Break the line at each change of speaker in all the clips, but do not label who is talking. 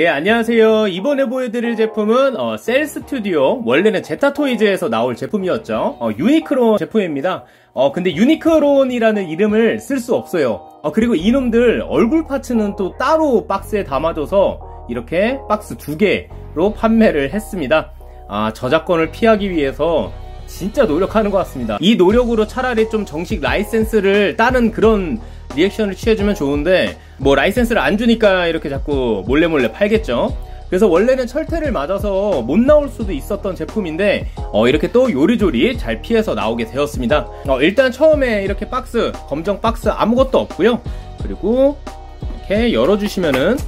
예, 안녕하세요. 이번에 보여드릴 제품은 어, 셀 스튜디오 원래는 제타토이즈에서 나올 제품이었죠. 어, 유니크론 제품입니다. 어, 근데 유니크론이라는 이름을 쓸 수 없어요. 어, 그리고 이놈들 얼굴 parts는 또 따로 박스에 담아줘서 이렇게 박스 두 개로 판매를 했습니다. 아, 저작권을 피하기 위해서 진짜 노력하는 것 같습니다. 이 노력으로 차라리 좀 정식 라이센스를 따는 그런 리액션을 취해주면 좋은데 뭐 라이센스를 안 주니까 이렇게 자꾸 몰래 몰래 팔겠죠. 그래서 원래는 철퇴를 맞아서 못 나올 수도 있었던 제품인데 어, 이렇게 또 요리조리 잘 피해서 나오게 되었습니다. 어, 일단 처음에 이렇게 박스 검정 박스 아무것도 없고요. 그리고 이렇게 열어주시면은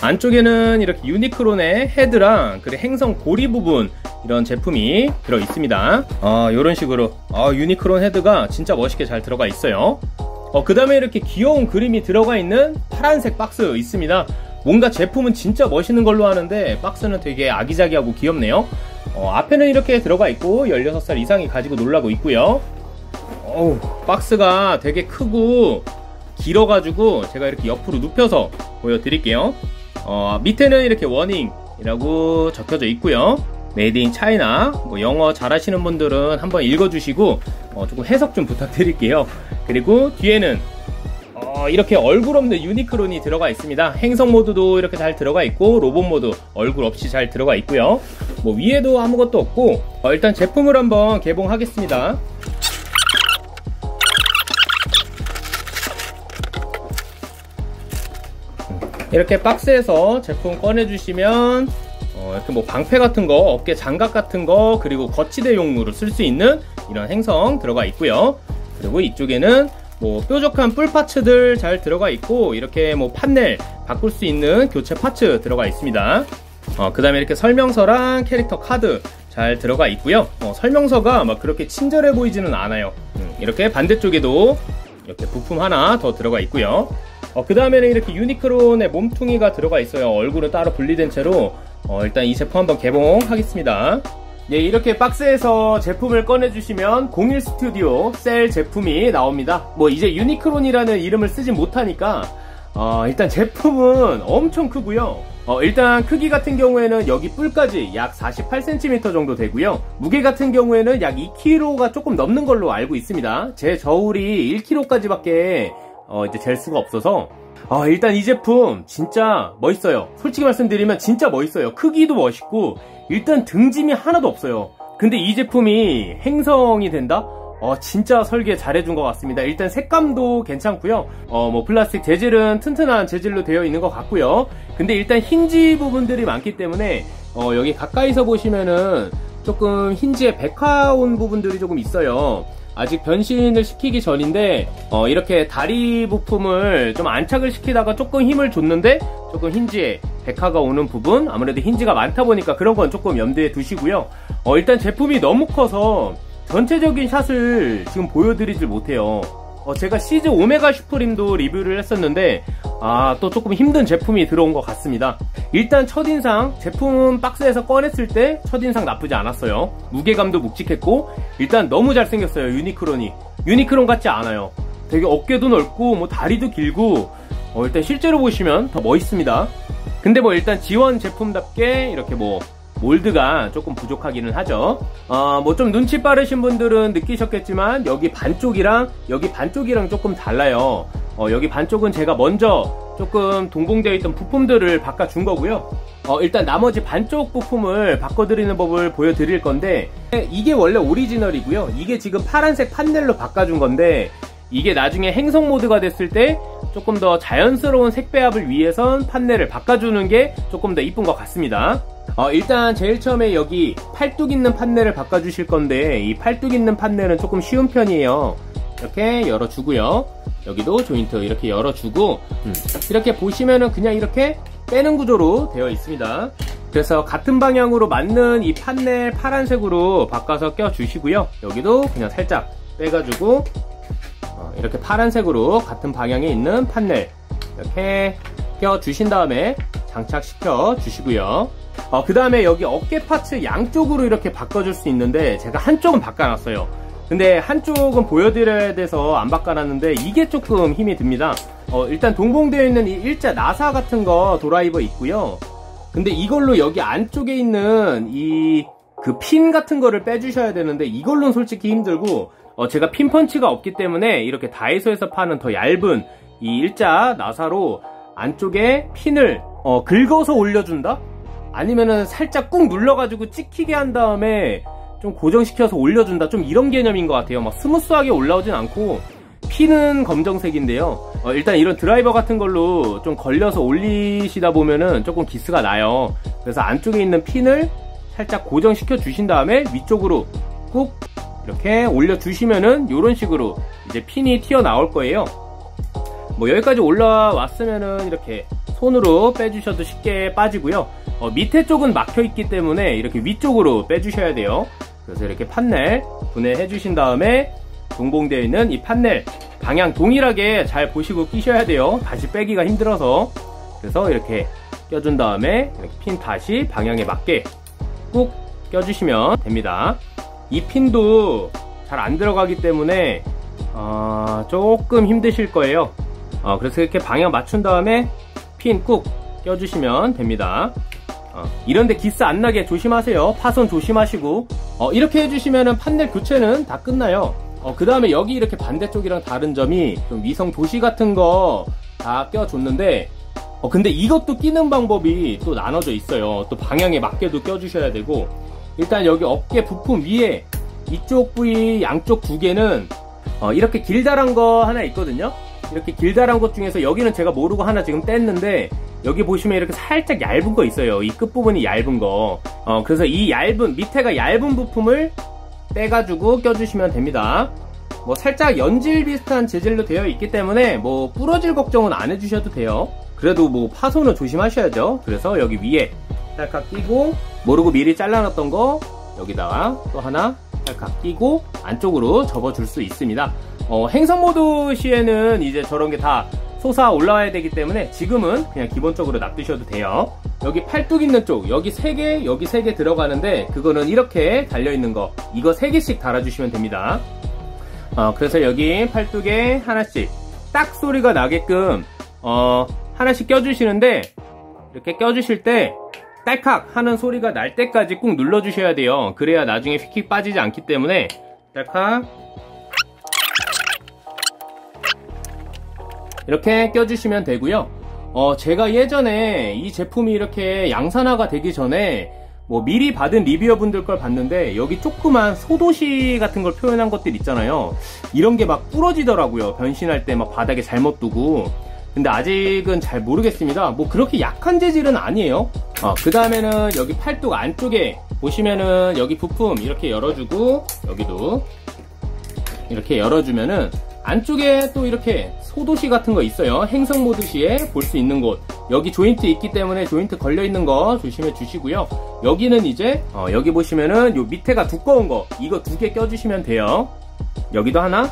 안쪽에는 이렇게 유니크론의 헤드랑 그리고 행성 고리 부분 이런 제품이 들어 있습니다. 아 이런 식으로. 아 유니크론 헤드가 진짜 멋있게 잘 들어가 있어요. 어, 그 다음에 이렇게 귀여운 그림이 들어가 있는 파란색 박스 있습니다. 뭔가 제품은 진짜 멋있는 걸로 하는데 박스는 되게 아기자기하고 귀엽네요. 어, 앞에는 이렇게 들어가 있고 16살 이상이 가지고 놀라고 있고요. 어우 박스가 되게 크고 길어가지고 제가 이렇게 옆으로 눕혀서 보여드릴게요. 어, 밑에는 이렇게 warning이라고 적혀져 있고요. made in China 뭐 영어 잘하시는 분들은 한번 읽어주시고 어, 조금 해석 좀 부탁드릴게요. 그리고 뒤에는 어, 이렇게 얼굴 없는 유니크론이 들어가 있습니다. 행성 모드도 이렇게 잘 들어가 있고 로봇 모드 얼굴 없이 잘 들어가 있고요. 뭐 위에도 아무것도 없고 어, 일단 제품을 한번 개봉하겠습니다 이렇게 박스에서 제품 꺼내주시면 어, 이렇게 뭐 방패 같은 거, 어깨 장갑 같은 거, 그리고 거치대용으로 쓸 수 있는 이런 행성 들어가 있고요. 그리고 이쪽에는 뭐 뾰족한 뿔 파츠들 잘 들어가 있고 이렇게 뭐 판넬 바꿀 수 있는 교체 파츠 들어가 있습니다. 어, 그 다음에 이렇게 설명서랑 캐릭터 카드 잘 들어가 있고요. 어, 설명서가 막 그렇게 친절해 보이지는 않아요. 음, 이렇게 반대쪽에도 이렇게 부품 하나 더 들어가 있고요. 어, 그 다음에는 이렇게 유니크론의 몸뚱이가 들어가 있어요. 얼굴은 따로 분리된 채로 어, 일단 이 제품 한번 개봉하겠습니다. 예, 이렇게 박스에서 제품을 꺼내주시면 01 스튜디오 셀 제품이 나옵니다. 뭐 이제 유니크론이라는 이름을 쓰지 못하니까 어, 일단 제품은 엄청 크고요. 어, 일단 크기 같은 경우에는 여기 뿔까지 약 48cm 정도 되고요. 무게 같은 경우에는 약 2kg가 조금 넘는 걸로 알고 있습니다. 제 저울이 1kg까지 밖에 어, 이제 잴 수가 없어서 아, 일단 이 제품 진짜 멋있어요. 솔직히 말씀드리면 진짜 멋있어요. 크기도 멋있고 일단 등짐이 하나도 없어요. 근데 이 제품이 행성이 된다? 어, 진짜 설계 잘해준 것 같습니다. 일단 색감도 괜찮고요. 어, 뭐 플라스틱 재질은 튼튼한 재질로 되어 있는 것 같고요. 근데 일단 힌지 부분들이 많기 때문에 어, 여기 가까이서 보시면은 조금 힌지에 백화 온 부분들이 조금 있어요. 아직 변신을 시키기 전인데 어, 이렇게 다리 부품을 좀 안착을 시키다가 조금 힘을 줬는데 조금 힌지에 백화가 오는 부분 아무래도 힌지가 많다 보니까 그런 건 조금 염두에 두시고요. 어, 일단 제품이 너무 커서 전체적인 샷을 지금 보여드리질 못해요 어, 제가 시즈 오메가 슈프림도 리뷰를 했었는데 아, 또 조금 힘든 제품이 들어온 것 같습니다. 일단 첫인상, 제품 박스에서 꺼냈을 때 첫인상 나쁘지 않았어요. 무게감도 묵직했고, 일단 너무 잘생겼어요, 유니크론이. 유니크론 같지 않아요. 되게 어깨도 넓고, 뭐 다리도 길고, 어, 일단 실제로 보시면 더 멋있습니다. 근데 뭐 일단 지원 제품답게 이렇게 뭐 몰드가 조금 부족하기는 하죠. 어, 뭐 좀 눈치 빠르신 분들은 느끼셨겠지만 여기 반쪽이랑 여기 반쪽이랑 조금 달라요. 어, 여기 반쪽은 제가 먼저 조금 동봉되어 있던 부품들을 바꿔준 거고요. 어, 일단 나머지 반쪽 부품을 바꿔드리는 법을 보여드릴 건데 이게 원래 오리지널이고요. 이게 지금 파란색 판넬로 바꿔준 건데 이게 나중에 행성 모드가 됐을 때 조금 더 자연스러운 색 배합을 위해선 판넬을 바꿔주는 게 조금 더 이쁜 것 같습니다. 어, 일단 제일 처음에 여기 팔뚝 있는 판넬을 바꿔주실 건데 이 팔뚝 있는 판넬은 조금 쉬운 편이에요. 이렇게 열어주고요. 여기도 조인트 이렇게 열어주고 음, 이렇게 보시면은 그냥 이렇게 빼는 구조로 되어 있습니다. 그래서 같은 방향으로 맞는 이 판넬 파란색으로 바꿔서 껴주시고요. 여기도 그냥 살짝 빼가지고 어, 이렇게 파란색으로 같은 방향에 있는 판넬 이렇게 껴주신 다음에 장착시켜 주시고요. 어, 그 다음에 여기 어깨 파츠 양쪽으로 이렇게 바꿔줄 수 있는데 제가 한쪽은 바꿔놨어요. 근데 한쪽은 보여드려야 돼서 안 바꿔놨는데 이게 조금 힘이 듭니다. 어, 일단 동봉되어 있는 이 일자 나사 같은 거 드라이버 있고요. 근데 이걸로 여기 안쪽에 있는 이 그 핀 같은 거를 빼주셔야 되는데 이걸로는 솔직히 힘들고 어, 제가 핀 펀치가 없기 때문에 이렇게 다이소에서 파는 더 얇은 이 일자 나사로 안쪽에 핀을 어, 긁어서 올려준다? 아니면은 살짝 꾹 눌러가지고 찍히게 한 다음에 좀 고정시켜서 올려준다? 좀 이런 개념인 것 같아요. 막 smooth하게 올라오진 않고. 핀은 검정색인데요. 어, 일단 이런 드라이버 같은 걸로 좀 걸려서 올리시다 보면은 조금 기스가 나요. 그래서 안쪽에 있는 핀을 살짝 고정시켜 주신 다음에 위쪽으로 꾹 이렇게 올려 주시면은 이런 식으로 이제 핀이 튀어나올 거예요 뭐 여기까지 올라왔으면은 이렇게 손으로 빼주셔도 쉽게 빠지고요. 어, 밑에 쪽은 막혀 있기 때문에 이렇게 위쪽으로 빼주셔야 돼요. 그래서 이렇게 판넬 분해해 주신 다음에 동봉되어 있는 이 판넬 방향 동일하게 잘 보시고 끼셔야 돼요. 다시 빼기가 힘들어서. 그래서 이렇게 껴준 다음에 이렇게 핀 다시 방향에 맞게 꾹 껴주시면 됩니다. 이 핀도 잘 안 들어가기 때문에 어, 조금 힘드실 거예요 어, 그래서 이렇게 방향 맞춘 다음에 핀 꾹 껴주시면 됩니다. 어, 이런데 기스 안 나게 조심하세요. 파손 조심하시고. 어, 이렇게 해주시면 판넬 교체는 다 끝나요. 어, 그 다음에 여기 이렇게 반대쪽이랑 다른 점이 좀 위성 도시 같은 거 다 껴줬는데 어, 근데 이것도 끼는 방법이 또 나눠져 있어요. 또 방향에 맞게도 껴주셔야 되고. 일단 여기 어깨 부품 위에 이쪽 부위 양쪽 두 개는 어, 이렇게 길다란 거 하나 있거든요 이렇게 길다란 것 중에서 여기는 제가 모르고 하나 지금 뗐는데 여기 보시면 이렇게 살짝 얇은 거 있어요. 이 끝부분이 얇은 거. 어, 그래서 이 얇은 밑에가 얇은 부품을 빼가지고 껴주시면 됩니다. 뭐 살짝 연질 비슷한 재질로 되어 있기 때문에 뭐 부러질 걱정은 안 해주셔도 돼요. 그래도 뭐 파손은 조심하셔야죠. 그래서 여기 위에 찰칵 끼고 모르고 미리 잘라놨던 거 여기다가 또 하나 찰칵 끼고 안쪽으로 접어줄 수 있습니다. 어, 행성 모드 시에는 이제 저런 게 다 솟아 올라와야 되기 때문에 지금은 그냥 기본적으로 놔두셔도 돼요. 여기 팔뚝 있는 쪽 여기 3개 여기 3개 들어가는데 그거는 이렇게 달려있는 거 이거 3개씩 달아주시면 됩니다. 어, 그래서 여기 팔뚝에 하나씩 딱 소리가 나게끔 어, 하나씩 껴주시는데 이렇게 껴주실 때 딸칵 하는 소리가 날 때까지 꾹 눌러주셔야 돼요. 그래야 나중에 휙휙 빠지지 않기 때문에. 딸칵. 이렇게 껴주시면 되고요. 어, 제가 예전에 이 제품이 이렇게 양산화가 되기 전에 뭐 미리 받은 리뷰어 분들 걸 봤는데 여기 조그만 소도시 같은 걸 표현한 것들 있잖아요. 이런 게 막 부러지더라고요. 변신할 때 막 바닥에 잘못 두고 근데 아직은 잘 모르겠습니다. 뭐 그렇게 약한 재질은 아니에요. 어, 그 다음에는 여기 팔뚝 안쪽에 보시면은 여기 부품 이렇게 열어주고 여기도 이렇게 열어주면은 안쪽에 또 이렇게 소도시 같은 거 있어요. 행성 모드 시에 볼 수 있는 곳. 여기 조인트 있기 때문에 조인트 걸려 있는 거 조심해 주시고요. 여기는 이제 어, 여기 보시면은 요 밑에가 두꺼운 거. 이거 두 개 껴주시면 돼요. 여기도 하나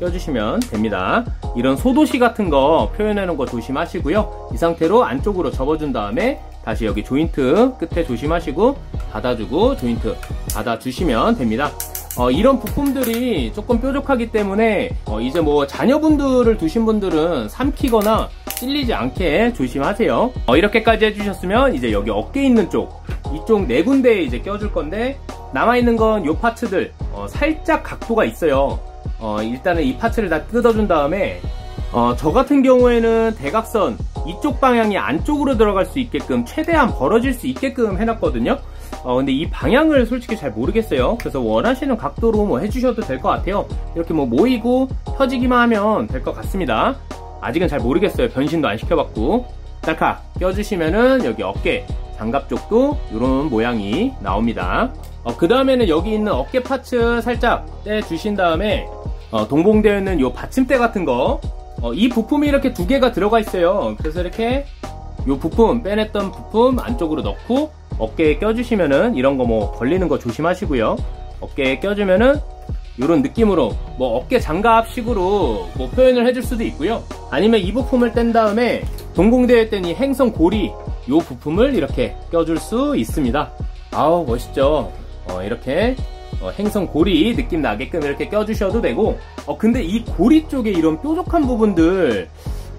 껴주시면 됩니다. 이런 소도시 같은 거 놓은 거 조심하시고요. 이 상태로 안쪽으로 접어준 다음에 다시 여기 조인트 끝에 조심하시고 닫아주고 조인트 닫아주시면 됩니다. 어, 이런 부품들이 조금 뾰족하기 때문에 어, 이제 뭐 자녀분들을 두신 분들은 삼키거나 찔리지 않게 조심하세요. 어, 이렇게까지 해주셨으면 이제 여기 어깨 있는 쪽 이쪽 네 군데에 이제 껴줄 건데 남아있는 건이 파츠들 어, 살짝 각도가 있어요 어, 일단은 이 파츠를 다 뜯어준 다음에 어, 저 같은 경우에는 대각선 이쪽 방향이 안쪽으로 들어갈 수 있게끔 최대한 벌어질 수 있게끔 해놨거든요. 어, 근데 이 방향을 솔직히 잘 모르겠어요. 그래서 원하시는 각도로 뭐 해주셔도 될 것 같아요. 이렇게 뭐 모이고 펴지기만 하면 될 것 같습니다. 아직은 잘 모르겠어요. 변신도 안 시켜봤고. 딸칵 껴주시면은 여기 어깨 장갑 쪽도 이런 모양이 나옵니다 어, 그 다음에는 여기 있는 어깨 파츠 살짝 떼주신 다음에 어, 동봉되어 있는 이 받침대 같은 거. 어, 이 부품이 이렇게 두 개가 들어가 있어요. 그래서 이렇게 이 부품 빼냈던 부품 안쪽으로 넣고 어깨에 껴주시면은 이런 거 뭐 걸리는 거 조심하시고요. 어깨에 껴주면은 이런 느낌으로 뭐 어깨 장갑식으로 뭐 표현을 해줄 수도 있고요. 아니면 이 부품을 뗀 다음에 있던 이 행성 고리 이 부품을 이렇게 껴줄 수 있습니다. 아우 멋있죠 어, 이렇게 어, 행성 고리 느낌 나게끔 이렇게 껴주셔도 되고 어, 근데 이 고리 쪽에 이런 뾰족한 부분들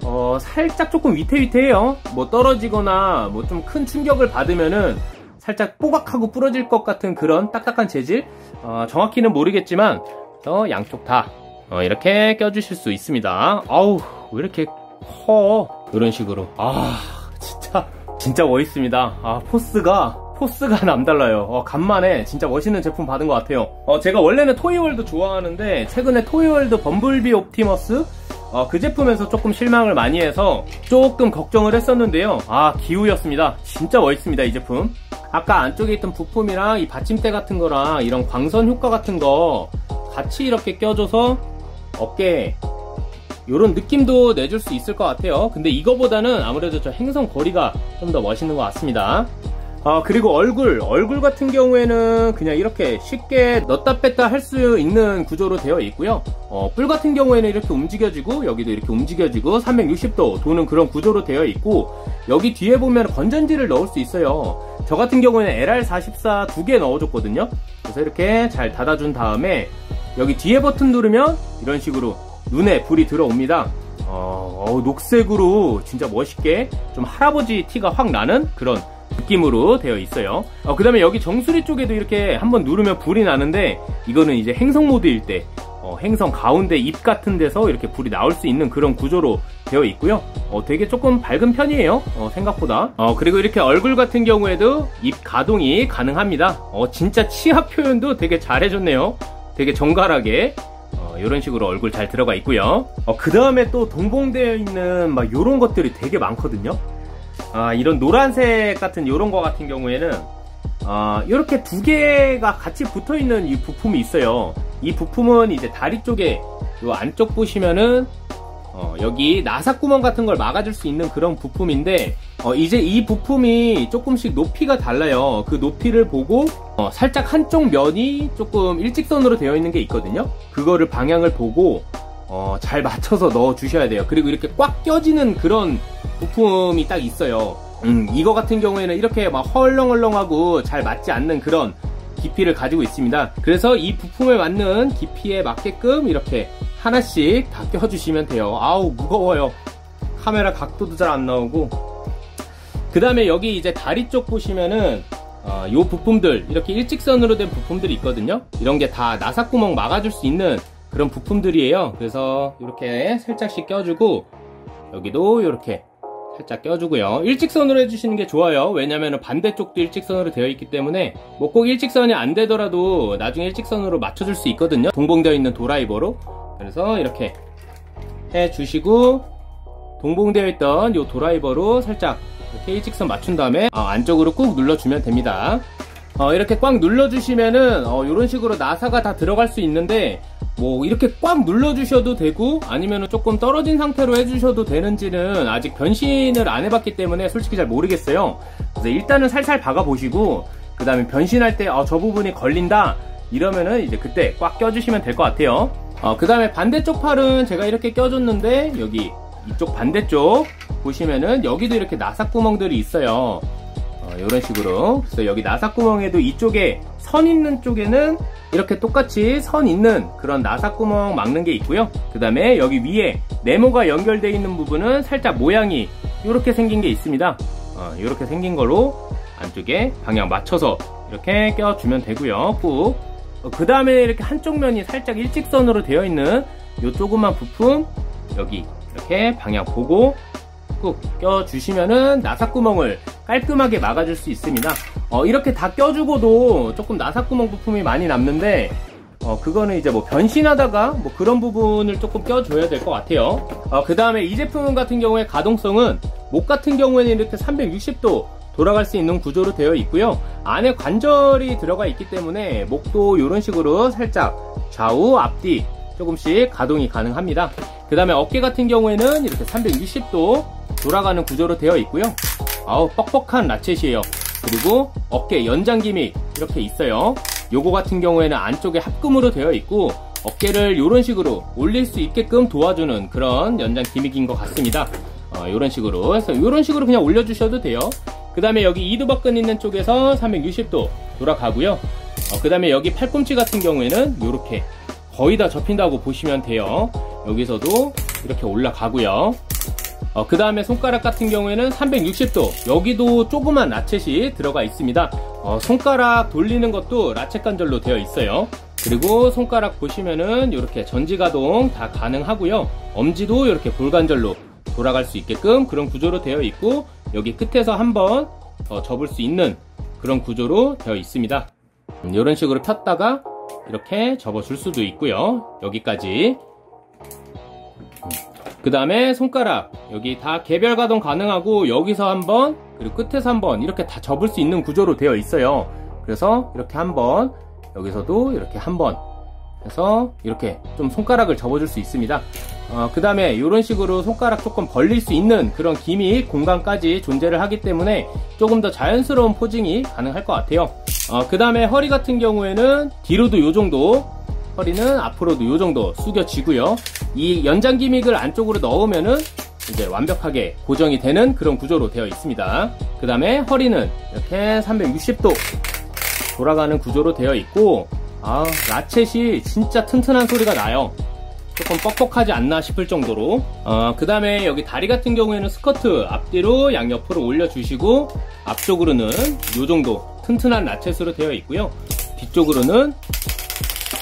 어, 살짝 조금 위태위태해요. 뭐 떨어지거나 뭐 좀 큰 충격을 받으면은 살짝 뽀각하고 부러질 것 같은 그런 딱딱한 재질. 어, 정확히는 모르겠지만 어, 양쪽 다 어, 이렇게 껴주실 수 있습니다. 아우 왜 이렇게 커? 이런 식으로. 아 진짜 진짜 멋있습니다. 아 force가 force가 남달라요. 어, 간만에 진짜 멋있는 제품 받은 것 같아요. 어, 제가 원래는 토이월드 좋아하는데 최근에 토이월드 범블비 옵티머스 어, 그 제품에서 조금 실망을 많이 해서 조금 걱정을 했었는데요. 아 기우였습니다. 진짜 멋있습니다 이 제품. 아까 안쪽에 있던 부품이랑 이 받침대 같은 거랑 이런 광선 효과 같은 거 같이 이렇게 껴줘서 어깨에 이런 느낌도 내줄 수 있을 것 같아요. 근데 이거보다는 아무래도 저 행성 거리가 좀 더 멋있는 것 같습니다. 아 그리고 얼굴 얼굴 같은 경우에는 그냥 이렇게 쉽게 넣다 뺐다 할 수 있는 구조로 되어 있고요. 어, 뿔 같은 경우에는 이렇게 움직여지고 여기도 이렇게 움직여지고 360도 도는 그런 구조로 되어 있고 여기 뒤에 보면 건전지를 넣을 수 있어요. 저 같은 경우에는 LR44 두 개 넣어줬거든요. 그래서 이렇게 잘 닫아준 다음에 여기 뒤에 버튼 누르면 이런 식으로 눈에 불이 들어옵니다. 어, 어, 녹색으로 진짜 멋있게 좀 할아버지 티가 확 나는 그런 느낌으로 되어 있어요. 어, 그 다음에 여기 정수리 쪽에도 이렇게 한번 누르면 불이 나는데 이거는 이제 행성 모드일 때 어, 행성 가운데 입 같은 데서 이렇게 불이 나올 수 있는 그런 구조로 되어 있고요. 어, 되게 조금 밝은 편이에요. 어, 생각보다. 어, 그리고 이렇게 얼굴 같은 경우에도 입 가동이 가능합니다. 어, 진짜 치아 표현도 되게 잘 해줬네요. 되게 정갈하게. 이런 식으로 얼굴 잘 들어가 있고요. 어, 그 다음에 또 동봉되어 있는 막 이런 것들이 되게 많거든요 아, 이런 노란색 같은 이런 거 같은 경우에는 아, 이렇게 두 개가 같이 붙어 있는 이 부품이 있어요. 이 부품은 이제 다리 쪽에 이 안쪽 보시면은 어, 여기 나사 구멍 같은 걸 막아줄 수 있는 그런 부품인데 어, 이제 이 부품이 조금씩 높이가 달라요. 그 높이를 보고 어, 살짝 한쪽 면이 조금 일직선으로 되어 있는 게 있거든요. 그거를 방향을 보고 어, 잘 맞춰서 넣어 주셔야 돼요. 그리고 이렇게 꽉 껴지는 그런 부품이 딱 있어요. 음, 이거 같은 경우에는 이렇게 막 헐렁헐렁하고 잘 맞지 않는 그런 깊이를 가지고 있습니다. 그래서 이 부품에 맞는 깊이에 맞게끔 이렇게 하나씩 다 껴주시면 돼요. 아우 무거워요. 카메라 각도도 잘 안 나오고 그 다음에 여기 이제 다리 쪽 보시면은 어, 요 부품들 이렇게 일직선으로 된 부품들이 있거든요. 이런 게 다 나사구멍 막아줄 수 있는 그런 부품들이에요. 그래서 이렇게 살짝씩 껴주고 여기도 이렇게 살짝 껴주고요. 일직선으로 해주시는 게 좋아요. 왜냐면 반대쪽도 일직선으로 되어 있기 때문에 뭐 꼭 일직선이 안 되더라도 나중에 일직선으로 맞춰줄 수 있거든요. 동봉되어 있는 도라이버로. 그래서 이렇게 해주시고 동봉되어 있던 이 도라이버로 살짝 이렇게 일직선 맞춘 다음에 어, 안쪽으로 꾹 눌러주면 됩니다. 어, 이렇게 꽉 눌러주시면은 어, 이런 식으로 나사가 다 들어갈 수 있는데 뭐 이렇게 꽉 눌러주셔도 되고 아니면 조금 떨어진 상태로 해주셔도 되는지는 아직 변신을 안 해봤기 때문에 솔직히 잘 모르겠어요. 그래서 일단은 살살 박아보시고 그 다음에 변신할 때저 어, 부분이 걸린다 이러면은 이제 그때 꽉 껴주시면 될 것 같아요. 어, 그 다음에 반대쪽 팔은 제가 이렇게 껴줬는데 여기 이쪽 반대쪽 보시면은 여기도 이렇게 나사 구멍들이 있어요 어, 이런 식으로. 그래서 여기 나사구멍에도 이쪽에 선 있는 쪽에는 이렇게 똑같이 선 있는 그런 나사구멍 막는 게 있고요. 그 다음에 여기 위에 네모가 연결되어 있는 부분은 살짝 모양이 이렇게 생긴 게 있습니다. 어, 이렇게 생긴 걸로 안쪽에 방향 맞춰서 이렇게 껴주면 되고요. 꾹. 어, 그 다음에 이렇게 한쪽 면이 살짝 일직선으로 되어 있는 이 조그만 부품 여기 이렇게 방향 보고 꾹 껴주시면은 나사구멍을 깔끔하게 막아줄 수 있습니다. 어, 이렇게 다 껴주고도 조금 나사구멍 부품이 많이 남는데 어, 그거는 이제 뭐 변신하다가 뭐 그런 부분을 조금 껴줘야 될 것 같아요. 어, 그 다음에 이 제품 같은 경우에 가동성은 목 같은 경우에는 이렇게 360도 돌아갈 수 있는 구조로 되어 있고요. 안에 관절이 들어가 있기 때문에 목도 이런 식으로 살짝 좌우 앞뒤 조금씩 가동이 가능합니다. 그 다음에 어깨 같은 경우에는 이렇게 360도 돌아가는 구조로 되어 있고요. 아우 뻑뻑한 라쳇이에요. 그리고 어깨 연장 기믹 이렇게 있어요. 요거 같은 경우에는 안쪽에 합금으로 되어 있고 어깨를 이런 식으로 올릴 수 있게끔 도와주는 그런 연장 기믹인 것 같습니다. 어, 이런 식으로. 해서 이런 식으로 그냥 올려주셔도 돼요. 그 다음에 여기 이두박근 있는 쪽에서 360도 돌아가고요. 어, 그 다음에 여기 팔꿈치 같은 경우에는 이렇게 거의 다 접힌다고 보시면 돼요. 여기서도 이렇게 올라가고요. 어, 그 다음에 손가락 같은 경우에는 360도 여기도 조그만 라쳇이 들어가 있습니다. 어, 손가락 돌리는 것도 라쳇 관절로 되어 있어요. 그리고 손가락 보시면은 이렇게 전지가동 다 가능하고요. 엄지도 이렇게 볼관절로 돌아갈 수 있게끔 그런 구조로 되어 있고 여기 끝에서 한번 더 접을 수 있는 그런 구조로 되어 있습니다. 이런 음, 식으로 폈다가 이렇게 접어줄 수도 있고요. 여기까지. 음, 그 다음에 손가락. 여기 다 개별 가동 가능하고 여기서 한번 그리고 끝에서 한번 이렇게 다 접을 수 있는 구조로 되어 있어요. 그래서 이렇게 한번 여기서도 이렇게 한번. 해서 이렇게 좀 손가락을 접어줄 수 있습니다. 어, 그 다음에 이런 식으로 손가락 조금 벌릴 수 있는 그런 기믹 공간까지 존재를 하기 때문에 조금 더 자연스러운 포징이 가능할 것 같아요 어, 그 다음에 허리 같은 경우에는 뒤로도 이 정도 허리는 앞으로도 이 정도 숙여지고요. 이 연장 기믹을 안쪽으로 넣으면은 이제 완벽하게 고정이 되는 그런 구조로 되어 있습니다. 그 다음에 허리는 이렇게 360도 돌아가는 구조로 되어 있고 아 라쳇이 진짜 튼튼한 소리가 나요. 조금 뻑뻑하지 않나 싶을 정도로. 어, 그 다음에 여기 다리 같은 경우에는 스커트 앞뒤로 양옆으로 올려주시고 앞쪽으로는 이 정도 튼튼한 라쳇으로 되어 있고요 뒤쪽으로는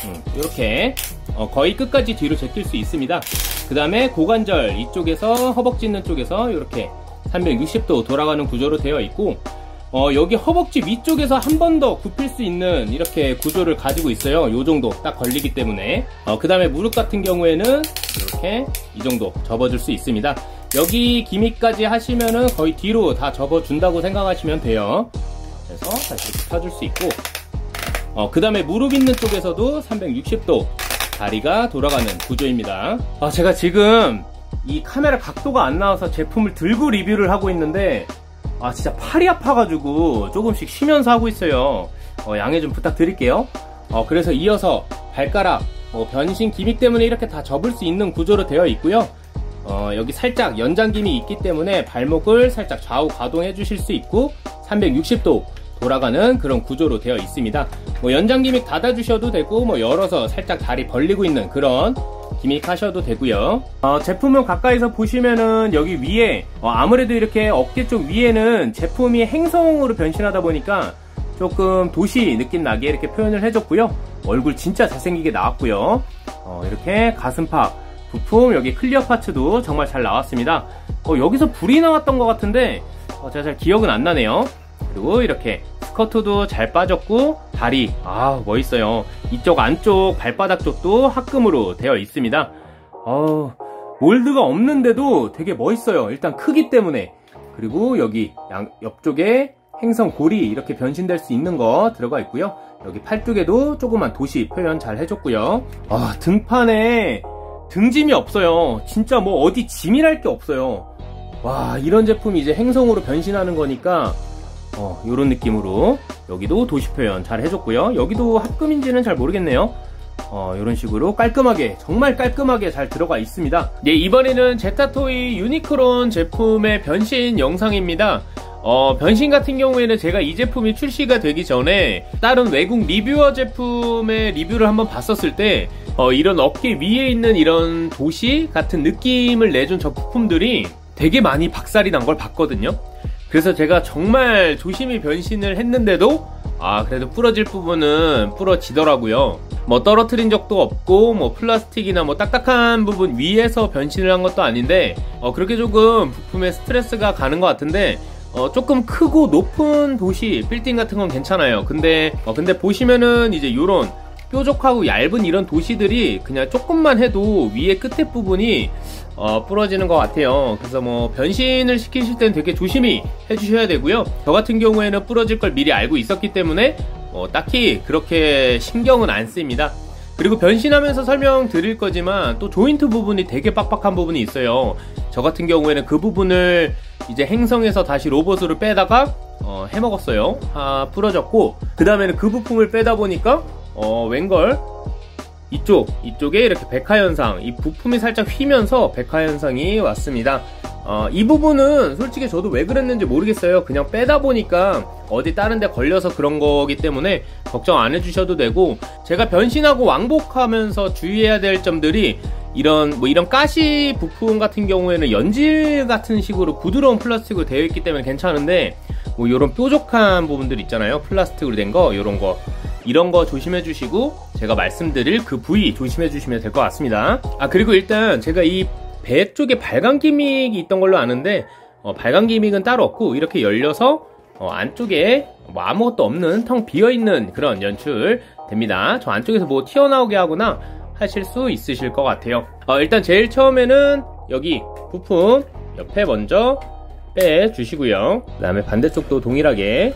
음, 이렇게 어, 거의 끝까지 뒤로 제낄 수 있습니다 그 다음에 고관절 이쪽에서 허벅지 있는 쪽에서 이렇게 360도 돌아가는 구조로 되어 있고 어, 여기 허벅지 위쪽에서 한 번 더 굽힐 수 있는 이렇게 구조를 가지고 있어요. 요 정도 딱 걸리기 때문에. 어, 그 다음에 무릎 같은 경우에는 이렇게 이 정도 접어줄 수 있습니다. 여기 기믹까지 하시면은 거의 뒤로 다 접어준다고 생각하시면 돼요. 그래서 다시 이렇게 펴줄 수 있고. 어, 그 다음에 무릎 있는 쪽에서도 360도 다리가 돌아가는 구조입니다. 아, 제가 지금 이 카메라 각도가 안 나와서 제품을 들고 리뷰를 하고 있는데 아 진짜 팔이 아파가지고 조금씩 쉬면서 하고 있어요 어, 양해 좀 부탁드릴게요 어, 그래서 이어서 발가락 뭐 변신 기믹 때문에 이렇게 다 접을 수 있는 구조로 되어 있고요 어, 여기 살짝 연장김이 있기 때문에 발목을 살짝 좌우 가동해 주실 수 있고 360도 돌아가는 그런 구조로 되어 있습니다. 뭐 연장 기믹 닫아 주셔도 되고 뭐 열어서 살짝 다리 벌리고 있는 그런 기믹 하셔도 되고요. 어, 제품을 가까이서 보시면은 여기 위에 어, 아무래도 이렇게 어깨 쪽 위에는 제품이 행성으로 변신하다 보니까 조금 도시 느낌 나게 이렇게 표현을 해줬고요. 얼굴 진짜 잘생기게 나왔고요. 어, 이렇게 가슴팍 부품 여기 clear parts도 정말 잘 나왔습니다. 어, 여기서 불이 나왔던 것 같은데 어, 제가 잘 기억은 안 나네요 그리고 이렇게 스커트도 잘 빠졌고 다리 아 멋있어요. 이쪽 안쪽 발바닥 쪽도 합금으로 되어 있습니다. 어, mold가 없는데도 되게 멋있어요. 일단 크기 때문에. 그리고 여기 양, 옆쪽에 행성 고리 이렇게 변신될 수 있는 거 들어가 있고요. 여기 팔뚝에도 조그만 도시 표현 잘 해줬고요. 아 등판에 등짐이 없어요. 진짜 뭐 어디 짐이랄 게 없어요. 와 이런 제품이 이제 행성으로 변신하는 거니까 어, 이런 느낌으로 여기도 도시 표현 잘 해줬고요. 여기도 합금인지는 잘 모르겠네요. 어, 이런 식으로 깔끔하게 정말 깔끔하게 잘 들어가 있습니다. 네, 이번에는 제타토이 유니크론 제품의 변신 영상입니다. 어, 변신 같은 경우에는 제가 이 제품이 출시가 되기 전에 다른 외국 리뷰어 제품의 리뷰를 한번 봤었을 때 어, 이런 어깨 위에 있는 이런 도시 같은 느낌을 내준 저 부품들이 되게 많이 박살이 난 걸 봤거든요. 그래서 제가 정말 조심히 변신을 했는데도 아 그래도 부러질 부분은 부러지더라고요. 뭐 떨어뜨린 적도 없고 뭐 플라스틱이나 뭐 딱딱한 부분 위에서 변신을 한 것도 아닌데 어 그렇게 조금 부품에 스트레스가 가는 것 같은데 어, 조금 크고 높은 도시 빌딩 같은 건 괜찮아요. 근데 어, 근데 보시면은 이제 요런 뾰족하고 얇은 이런 도시들이 그냥 조금만 해도 위에 끝에 부분이 어, 부러지는 것 같아요. 그래서 뭐 변신을 시키실 때는 되게 조심히 해주셔야 되고요. 저 같은 경우에는 부러질 걸 미리 알고 있었기 때문에 어, 딱히 그렇게 신경은 안 씁니다. 그리고 변신하면서 설명드릴 거지만 또 조인트 부분이 되게 빡빡한 부분이 있어요. 저 같은 경우에는 그 부분을 이제 행성에서 다시 로봇으로 빼다가 어, 해먹었어요. 아, 부러졌고 그 다음에는 그 부품을 빼다 보니까 어, 웬걸? 이쪽 이쪽에 이렇게 백화 현상 이 부품이 살짝 휘면서 백화 현상이 왔습니다 어, 이 부분은 솔직히 저도 왜 그랬는지 모르겠어요. 그냥 빼다 보니까 어디 다른 데 걸려서 그런 거기 때문에 걱정 안 해주셔도 되고 제가 변신하고 왕복하면서 주의해야 될 점들이 이런 뭐 이런 가시 부품 같은 경우에는 연질 같은 식으로 부드러운 플라스틱으로 되어 있기 때문에 괜찮은데 뭐 이런 뾰족한 부분들 있잖아요. 플라스틱으로 된 거 이런 거. 이런 거 조심해 주시고 제가 말씀드릴 그 부위 조심해 주시면 될 것 같습니다. 아 그리고 일단 제가 이 배 쪽에 발광 기믹이 있던 걸로 아는데 어, 발광 기믹은 따로 없고 이렇게 열려서 어, 안쪽에 뭐 아무것도 없는 텅 비어있는 그런 연출 됩니다. 저 안쪽에서 뭐 튀어나오게 하거나 하실 수 있으실 것 같아요. 어, 일단 제일 처음에는 여기 부품 옆에 먼저 빼주시고요. 그 다음에 반대쪽도 동일하게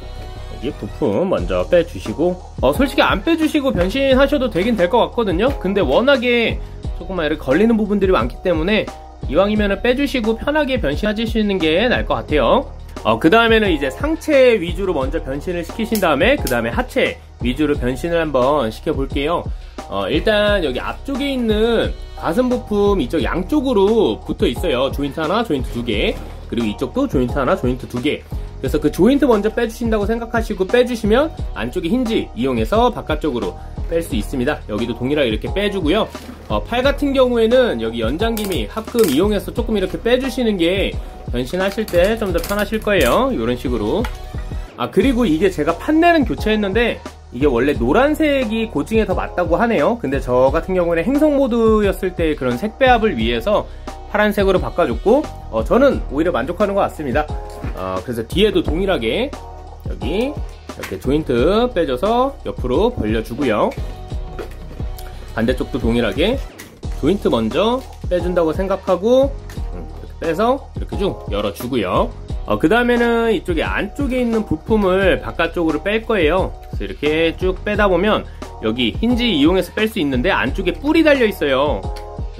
여기 부품 먼저 빼주시고 어, 솔직히 안 빼주시고 변신하셔도 되긴 될 것 같거든요. 근데 워낙에 조금만 이렇게 걸리는 부분들이 많기 때문에 이왕이면 빼주시고 편하게 변신하시는 게 나을 것 같아요. 어, 그 다음에는 이제 상체 위주로 먼저 변신을 시키신 다음에 그 다음에 하체 위주로 변신을 한번 시켜 볼게요. 어, 일단 여기 앞쪽에 있는 가슴 부품 이쪽 양쪽으로 붙어 있어요. 조인트 하나 조인트 두 개. 그리고 이쪽도 조인트 하나 조인트 두 개 그래서 그 조인트 먼저 빼주신다고 생각하시고 빼주시면 안쪽에 힌지 이용해서 바깥쪽으로 뺄 수 있습니다. 여기도 동일하게 이렇게 빼주고요. 어, 팔 같은 경우에는 여기 연장기미 합금 이용해서 조금 이렇게 빼주시는 게 변신하실 때 좀 더 편하실 거예요. 이런 식으로. 아 그리고 이게 제가 판넬은 교체했는데 이게 원래 노란색이 고증에 더 맞다고 하네요. 근데 저 같은 경우는 행성 모드였을 때 그런 색 배합을 위해서 파란색으로 바꿔줬고 어, 저는 오히려 만족하는 것 같습니다. 어, 그래서 뒤에도 동일하게 여기 이렇게 조인트 빼줘서 옆으로 벌려주고요. 반대쪽도 동일하게 조인트 먼저 빼준다고 생각하고 음, 이렇게 빼서 이렇게 쭉 열어주고요. 어, 그 다음에는 이쪽에 안쪽에 있는 부품을 바깥쪽으로 뺄 거예요. 그래서 이렇게 쭉 빼다 보면 여기 힌지 이용해서 뺄 수 있는데 안쪽에 뿔이 달려 있어요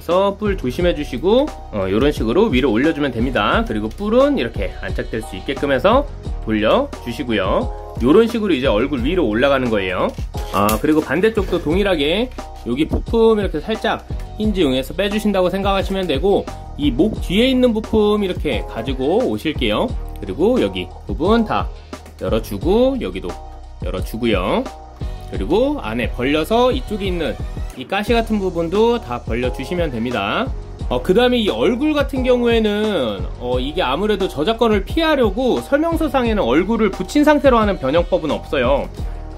그래서 뿔 조심해 주시고 어, 이런 식으로 위로 올려주면 됩니다. 그리고 뿔은 이렇게 안착될 수 있게끔 해서 돌려 주시고요. 이런 식으로 이제 얼굴 위로 올라가는 거예요. 아 그리고 반대쪽도 동일하게 여기 부품 이렇게 살짝 힌지 이용해서 빼주신다고 생각하시면 되고 이 목 뒤에 있는 부품 이렇게 가지고 오실게요. 그리고 여기 부분 다 열어주고 여기도 열어주고요. 그리고 안에 벌려서 이쪽에 있는 이 가시 같은 부분도 다 벌려주시면 됩니다. 어, 그 다음에 이 얼굴 같은 경우에는 어, 이게 아무래도 저작권을 피하려고 설명서상에는 얼굴을 붙인 상태로 하는 변형법은 없어요.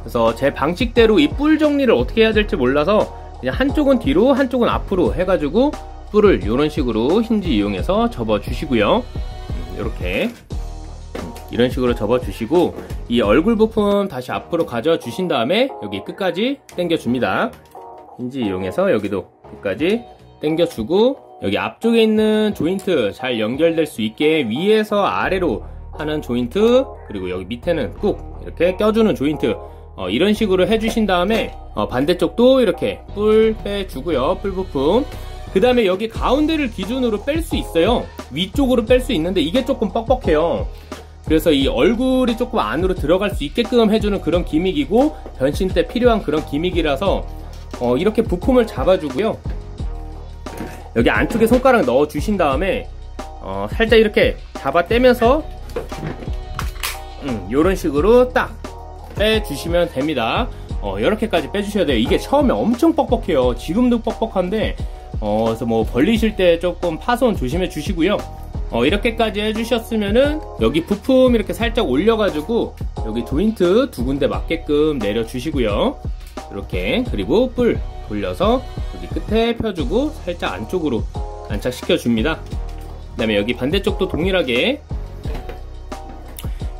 그래서 제 방식대로 이 뿔 정리를 어떻게 해야 될지 몰라서 그냥 한쪽은 뒤로 한쪽은 앞으로 해가지고 뿔을 이런 식으로 힌지 이용해서 접어 주시고요. 이렇게. 이런 식으로 접어 주시고 이 얼굴 부품 다시 앞으로 가져 주신 다음에 여기 끝까지 당겨 줍니다 힌지 이용해서 여기도 끝까지 당겨 주고 여기 앞쪽에 있는 조인트 잘 연결될 수 있게 위에서 아래로 하는 조인트 그리고 여기 밑에는 꾹 이렇게 껴주는 조인트 어, 이런 식으로 해주신 다음에 어, 반대쪽도 이렇게 뿔 빼주고요 뿔 부품. 그 다음에 여기 가운데를 기준으로 뺄 수 있어요. 위쪽으로 뺄 수 있는데 이게 조금 뻑뻑해요. 그래서 이 얼굴이 조금 안으로 들어갈 수 있게끔 해주는 그런 기믹이고 변신 때 필요한 그런 기믹이라서 어, 이렇게 부품을 잡아주고요. 여기 안쪽에 손가락 넣어 주신 다음에 어, 살짝 이렇게 잡아 떼면서 음, 이런 식으로 딱 빼주시면 됩니다. 어, 이렇게까지 빼주셔야 돼요. 이게 처음에 엄청 뻑뻑해요. 지금도 뻑뻑한데 어, 그래서 뭐 벌리실 때 조금 파손 조심해 주시고요. 어, 이렇게까지 해주셨으면은 여기 부품 이렇게 살짝 올려가지고 여기 조인트 두 군데 맞게끔 내려주시고요 이렇게 그리고 뿔 돌려서 여기 끝에 펴주고 살짝 안쪽으로 안착시켜 줍니다. 그 다음에 여기 반대쪽도 동일하게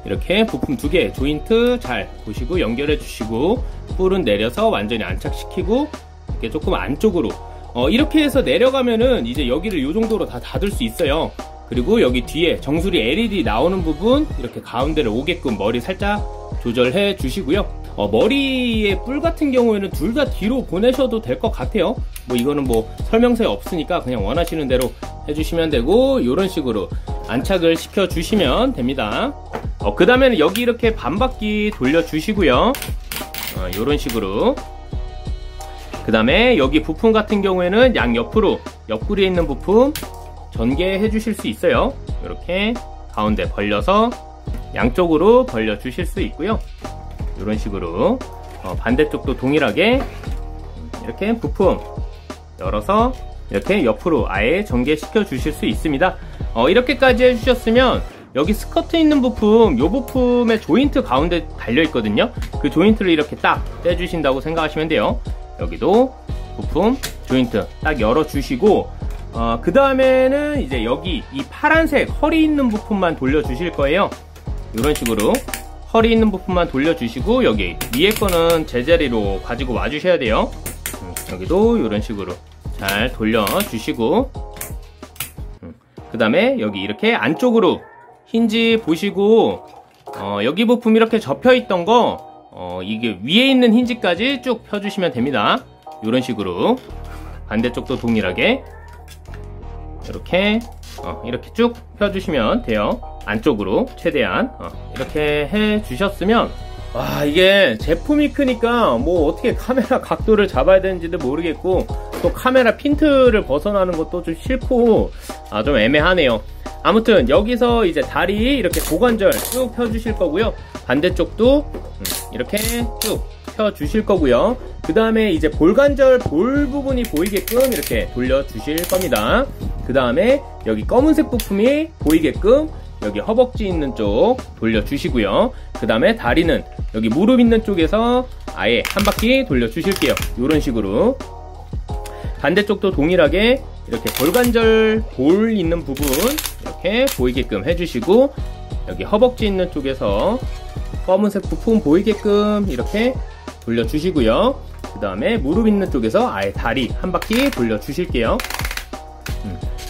이렇게 부품 두 개 조인트 잘 보시고 연결해 주시고 뿔은 내려서 완전히 안착시키고 이렇게 조금 안쪽으로. 어, 이렇게 해서 내려가면은 이제 여기를 이 정도로 다 닫을 수 있어요. 그리고 여기 뒤에 정수리 LED 나오는 부분 이렇게 가운데를 오게끔 머리 살짝 조절해 주시고요 어, 머리에 뿔 같은 경우에는 둘 다 뒤로 보내셔도 될 것 같아요. 뭐 이거는 뭐 설명서에 없으니까 그냥 원하시는 대로 해주시면 되고 이런 식으로 안착을 시켜 주시면 됩니다. 어, 그 다음에는 여기 이렇게 반바퀴 돌려 주시고요. 이런 어, 식으로. 그 다음에 여기 부품 같은 경우에는 양 옆으로 옆구리에 있는 부품 전개해 주실 수 있어요. 이렇게 가운데 벌려서 양쪽으로 벌려 주실 수 있고요 이런 식으로 어, 반대쪽도 동일하게 이렇게 부품 열어서 이렇게 옆으로 아예 전개시켜 주실 수 있습니다. 어, 이렇게까지 해주셨으면 여기 스커트 있는 부품, 이 부품의 조인트 가운데 달려 있거든요. 그 조인트를 이렇게 딱 떼주신다고 생각하시면 돼요. 여기도 부품 조인트 딱 열어주시고 어, 그 다음에는 이제 여기 이 파란색 허리 있는 부품만 돌려주실 거예요. 이런 식으로 허리 있는 부분만 돌려주시고 여기 위에 거는 제자리로 가지고 와주셔야 돼요. 음, 여기도 이런 식으로 잘 돌려주시고 음, 그 다음에 여기 이렇게 안쪽으로 힌지 보시고 어, 여기 부품 이렇게 접혀 있던 거 어, 이게 위에 있는 힌지까지 쭉 펴주시면 됩니다. 이런 식으로 반대쪽도 동일하게 이렇게 어, 이렇게 쭉 펴주시면 돼요. 안쪽으로 최대한 어, 이렇게 해 주셨으면 와 이게 제품이 크니까 뭐 어떻게 카메라 각도를 잡아야 되는지도 모르겠고 또 카메라 핀트를 벗어나는 것도 좀 싫고 아 좀 애매하네요. 아무튼 여기서 이제 다리 이렇게 고관절 쭉 펴주실 거고요. 반대쪽도 음, 이렇게 쭉 펴주실 거고요. 그 다음에 이제 볼관절 볼 부분이 보이게끔 이렇게 돌려주실 겁니다. 그 다음에 여기 검은색 부품이 보이게끔 여기 허벅지 있는 쪽 돌려주시고요. 그 다음에 다리는 여기 무릎 있는 쪽에서 아예 한 바퀴 돌려주실게요. 이런 식으로 반대쪽도 동일하게 이렇게 볼관절 볼 있는 부분 이렇게 보이게끔 해주시고 여기 허벅지 있는 쪽에서 검은색 부품 보이게끔 이렇게 돌려주시고요. 그 다음에 무릎 있는 쪽에서 아예 다리 한 바퀴 돌려주실게요.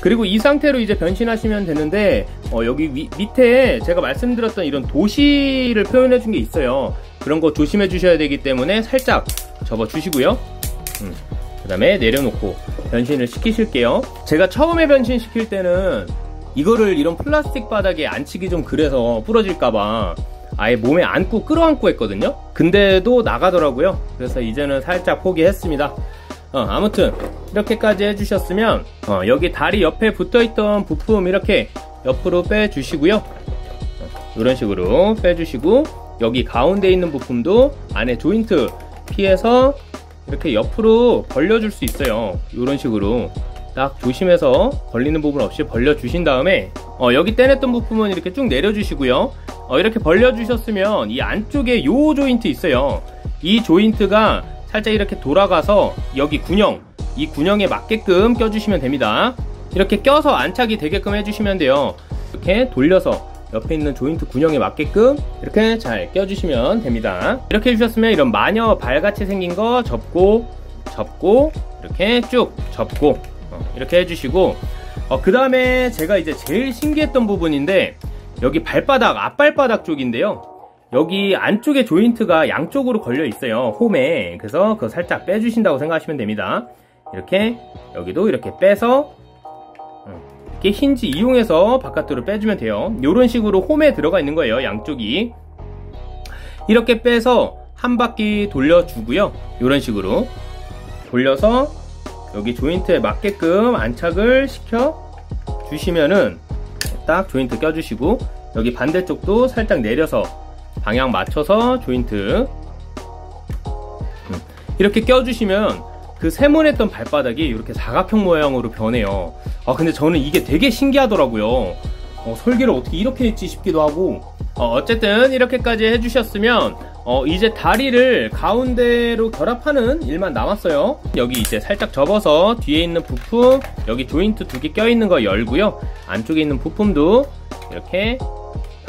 그리고 이 상태로 이제 변신하시면 되는데 어, 여기 위, 밑에 제가 말씀드렸던 이런 도시를 표현해 준 게 있어요. 그런 거 조심해 주셔야 되기 때문에 살짝 접어 주시고요. 음, 그 다음에 내려놓고 변신을 시키실게요. 제가 처음에 변신시킬 때는 이거를 이런 플라스틱 바닥에 앉히기 좀 그래서 부러질까봐 아예 몸에 안고 끌어안고 했거든요. 근데도 나가더라고요. 그래서 이제는 살짝 포기했습니다 어, 아무튼 이렇게까지 해주셨으면 어, 여기 다리 옆에 붙어있던 부품 이렇게 옆으로 빼주시고요. 어, 이런 식으로 빼주시고 여기 가운데 있는 부품도 안에 조인트 피해서 이렇게 옆으로 벌려줄 수 있어요. 이런 식으로 딱 조심해서 벌리는 부분 없이 벌려주신 다음에 어, 여기 떼냈던 부품은 이렇게 쭉 내려주시고요. 어, 이렇게 벌려주셨으면 이 안쪽에 요 조인트 있어요. 이 조인트가 살짝 이렇게 돌아가서 여기 군형 이 군형에 맞게끔 껴주시면 됩니다. 이렇게 껴서 안착이 되게끔 해주시면 돼요. 이렇게 돌려서 옆에 있는 조인트 군형에 맞게끔 이렇게 잘 껴주시면 됩니다. 이렇게 해주셨으면 이런 마녀 발같이 생긴 거 접고 접고 이렇게 쭉 접고 어, 이렇게 해주시고. 어, 그 다음에 제가 이제 제일 신기했던 부분인데 여기 발바닥 앞발바닥 쪽인데요 여기 안쪽에 조인트가 양쪽으로 걸려 있어요 홈에. 그래서 그거 살짝 빼주신다고 생각하시면 됩니다. 이렇게 여기도 이렇게 빼서 음, 이렇게 힌지 이용해서 바깥으로 빼주면 돼요. 이런 식으로 홈에 들어가 있는 거예요 양쪽이. 이렇게 빼서 한 바퀴 돌려주고요. 이런 식으로 돌려서 여기 조인트에 맞게끔 안착을 시켜 주시면은 딱 조인트 껴주시고 여기 반대쪽도 살짝 내려서 방향 맞춰서 조인트. 음. 이렇게 껴주시면 그 세모냈던 발바닥이 이렇게 사각형 모양으로 변해요. 아 근데 저는 이게 되게 신기하더라고요. 어, 설계를 어떻게 이렇게 했지 싶기도 하고. 어, 쨌든 이렇게까지 해주셨으면 어, 이제 다리를 가운데로 결합하는 일만 남았어요. 여기 이제 살짝 접어서 뒤에 있는 부품 여기 조인트 두 개 껴있는 거 열고요. 안쪽에 있는 부품도 이렇게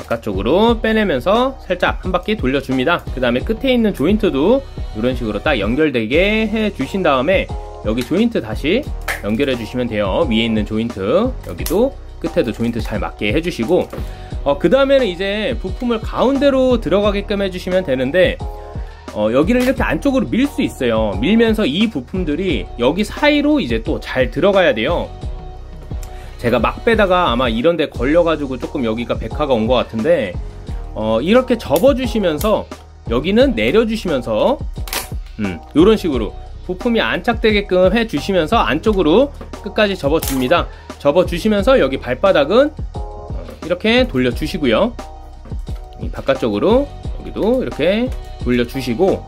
바깥쪽으로 빼내면서 살짝 한 바퀴 돌려줍니다. 그 다음에 끝에 있는 조인트도 이런 식으로 딱 연결되게 해 주신 다음에 여기 조인트 다시 연결해 주시면 돼요. 위에 있는 조인트 여기도 끝에도 조인트 잘 맞게 해주시고 어, 그 다음에는 이제 부품을 가운데로 들어가게끔 해주시면 되는데 어, 여기를 이렇게 안쪽으로 밀 수 있어요. 밀면서 이 부품들이 여기 사이로 이제 또 잘 들어가야 돼요. 제가 막 빼다가 아마 이런 데 걸려가지고 조금 여기가 백화가 온 것 같은데 어, 이렇게 접어주시면서 여기는 내려주시면서 음, 이런 식으로 부품이 안착되게끔 해주시면서 안쪽으로 끝까지 접어줍니다. 접어주시면서 여기 발바닥은 어, 이렇게 돌려주시고요. 바깥쪽으로 여기도 이렇게 돌려주시고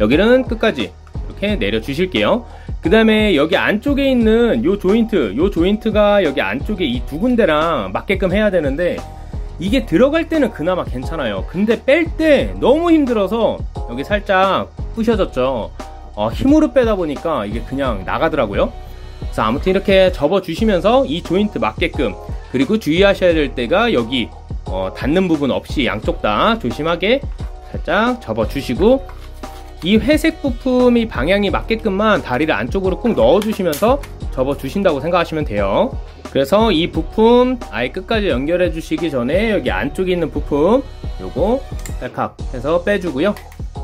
여기는 끝까지 이렇게 내려주실게요. 그 다음에 여기 안쪽에 있는 요 조인트 요 조인트가 여기 안쪽에 이 두 군데랑 맞게끔 해야 되는데 이게 들어갈 때는 그나마 괜찮아요. 근데 뺄 때 너무 힘들어서 여기 살짝 부셔졌죠. 어, 힘으로 빼다 보니까 이게 그냥 나가더라고요. 그래서 아무튼 이렇게 접어 주시면서 이 조인트 맞게끔 그리고 주의하셔야 될 때가 여기 어, 닿는 부분 없이 양쪽 다 조심하게 살짝 접어 주시고 이 회색 부품이 방향이 맞게끔만 다리를 안쪽으로 꾹 넣어 주시면서 접어 주신다고 생각하시면 돼요. 그래서 이 부품 아예 끝까지 연결해 주시기 전에 여기 안쪽에 있는 부품 요거 딸칵 해서 빼주고요.